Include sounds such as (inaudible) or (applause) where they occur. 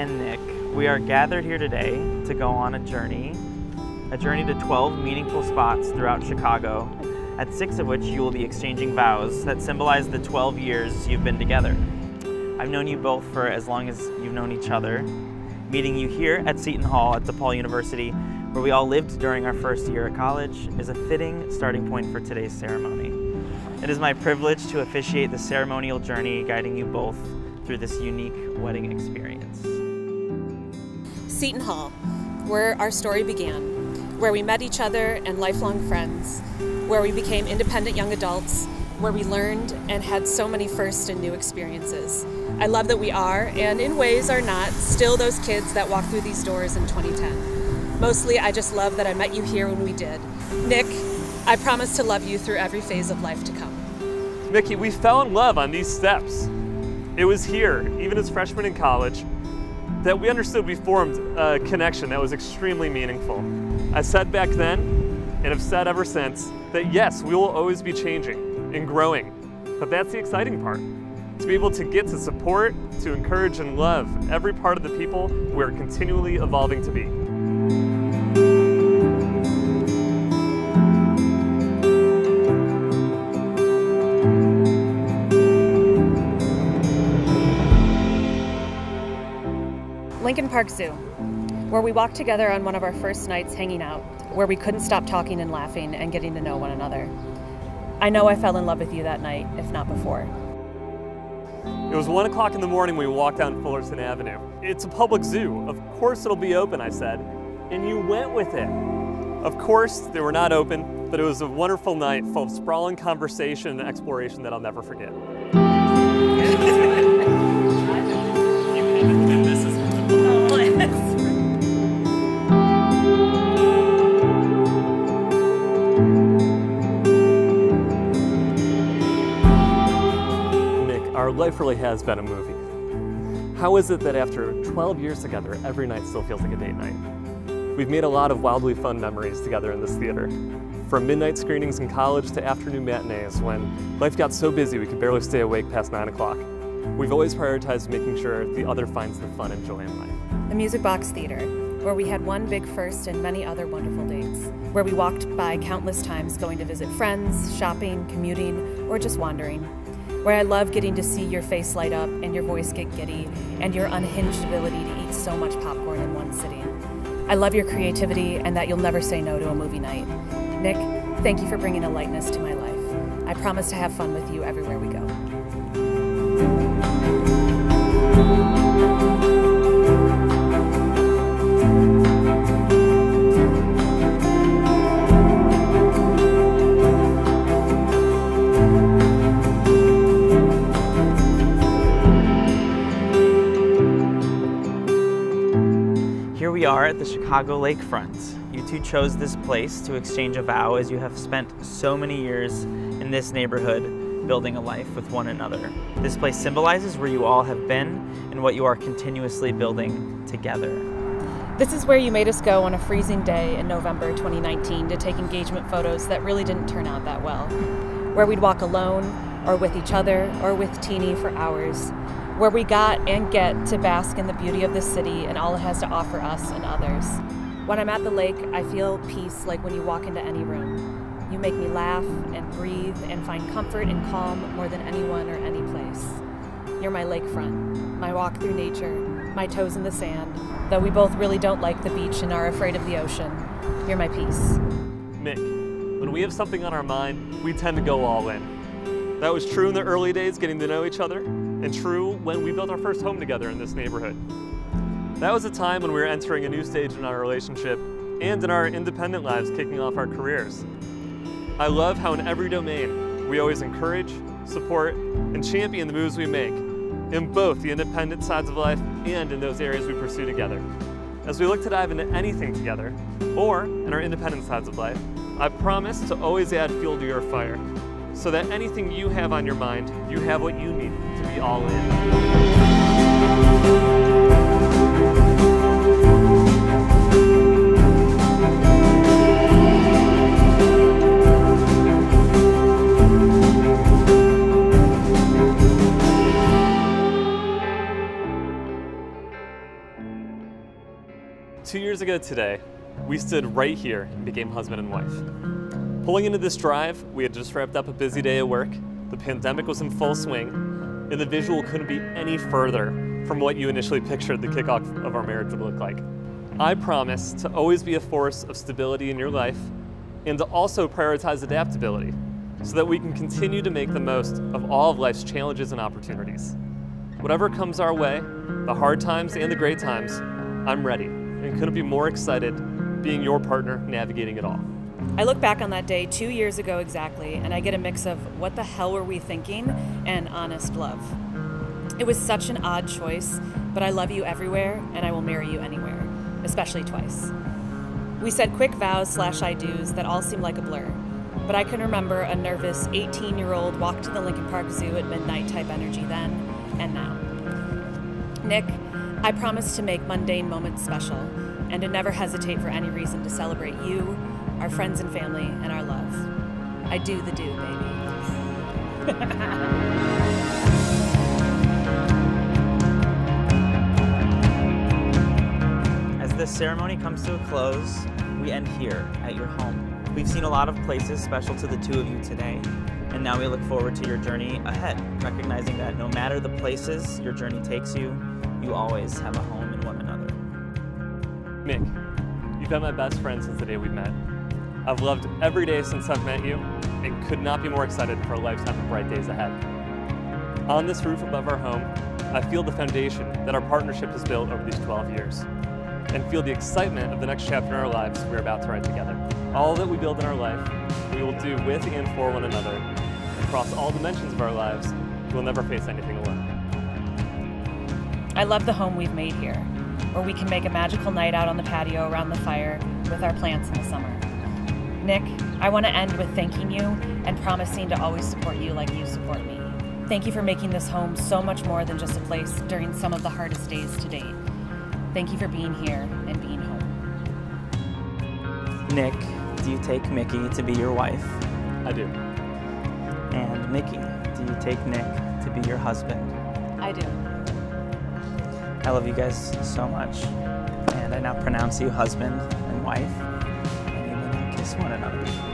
and Nick. We are gathered here today to go on a journey, a journey to 12 meaningful spots throughout Chicago, at six of which you will be exchanging vows that symbolize the 12 years you've been together. I've known you both for as long as you've known each other. Meeting you here at Seton Hall at DePaul University, where we all lived during our first year at college, is a fitting starting point for today's ceremony. It is my privilege to officiate the ceremonial journey guiding you both through this unique wedding experience. Seton Hall, where our story began, where we met each other and lifelong friends, where we became independent young adults, where we learned and had so many first and new experiences. I love that we are, and in ways are not, still those kids that walked through these doors in 2010. Mostly, I just love that I met you here when we did. Nick, I promise to love you through every phase of life to come. Mickie, we fell in love on these steps. It was here, even as freshmen in college, that we understood we formed a connection that was extremely meaningful. I said back then, and have said ever since, that yes, we will always be changing and growing, but that's the exciting part. To be able to get to support, to encourage and love every part of the people we're continually evolving to be. Lincoln Park Zoo, where we walked together on one of our first nights hanging out, where we couldn't stop talking and laughing and getting to know one another. I know I fell in love with you that night, if not before. It was one o'clock in the morning when we walked down Fullerton Avenue. It's a public zoo. Of course it'll be open, I said. And you went with it. Of course, they were not open, but it was a wonderful night full of sprawling conversation and exploration that I'll never forget. (laughs) has been a movie. How is it that after 12 years together, every night still feels like a date night? We've made a lot of wildly fun memories together in this theater. From midnight screenings in college to afternoon matinees when life got so busy we could barely stay awake past 9 o'clock. We've always prioritized making sure the other finds the fun and joy in life. The Music Box Theater, where we had one big first and many other wonderful dates, where we walked by countless times going to visit friends, shopping, commuting, or just wandering where I love getting to see your face light up and your voice get giddy and your unhinged ability to eat so much popcorn in one sitting. I love your creativity and that you'll never say no to a movie night. Nick, thank you for bringing a lightness to my life. I promise to have fun with you everywhere we go. We are at the Chicago Lakefront. You two chose this place to exchange a vow as you have spent so many years in this neighborhood building a life with one another. This place symbolizes where you all have been and what you are continuously building together. This is where you made us go on a freezing day in November 2019 to take engagement photos that really didn't turn out that well. Where we'd walk alone, or with each other, or with Teeny for hours, where we got and get to bask in the beauty of the city and all it has to offer us and others. When I'm at the lake, I feel peace like when you walk into any room. You make me laugh and breathe and find comfort and calm more than anyone or any place. You're my lakefront, my walk through nature, my toes in the sand, though we both really don't like the beach and are afraid of the ocean. You're my peace. Mick, when we have something on our mind, we tend to go all in. That was true in the early days, getting to know each other, and true when we built our first home together in this neighborhood. That was a time when we were entering a new stage in our relationship and in our independent lives kicking off our careers. I love how in every domain we always encourage, support, and champion the moves we make in both the independent sides of life and in those areas we pursue together. As we look to dive into anything together, or in our independent sides of life, I promise to always add fuel to your fire so that anything you have on your mind, you have what you need to be all in. Two years ago today, we stood right here and became husband and wife. Pulling into this drive, we had just wrapped up a busy day at work, the pandemic was in full swing, and the visual couldn't be any further from what you initially pictured the kickoff of our marriage would look like. I promise to always be a force of stability in your life and to also prioritize adaptability so that we can continue to make the most of all of life's challenges and opportunities. Whatever comes our way, the hard times and the great times, I'm ready and couldn't be more excited being your partner navigating it all. I look back on that day two years ago exactly, and I get a mix of what the hell were we thinking and honest love. It was such an odd choice, but I love you everywhere and I will marry you anywhere, especially twice. We said quick vows slash I do's that all seemed like a blur, but I can remember a nervous 18 year old walk to the Lincoln Park Zoo at midnight type energy then and now. Nick, I promise to make mundane moments special and to never hesitate for any reason to celebrate you, our friends and family, and our love. I do the do, baby. (laughs) As this ceremony comes to a close, we end here at your home. We've seen a lot of places special to the two of you today, and now we look forward to your journey ahead, recognizing that no matter the places your journey takes you, you always have a home in one another. Mick, you've been my best friend since the day we met. I've loved every day since I've met you and could not be more excited for a lifetime of bright days ahead. On this roof above our home, I feel the foundation that our partnership has built over these 12 years and feel the excitement of the next chapter in our lives we're about to write together. All that we build in our life, we will do with and for one another. Across all dimensions of our lives, we'll never face anything alone. I love the home we've made here, where we can make a magical night out on the patio around the fire with our plants in the summer. Nick, I want to end with thanking you and promising to always support you like you support me. Thank you for making this home so much more than just a place during some of the hardest days to date. Thank you for being here and being home. Nick, do you take Mickie to be your wife? I do. And Mickie, do you take Nick to be your husband? I do. I love you guys so much, and I now pronounce you husband and wife, one another.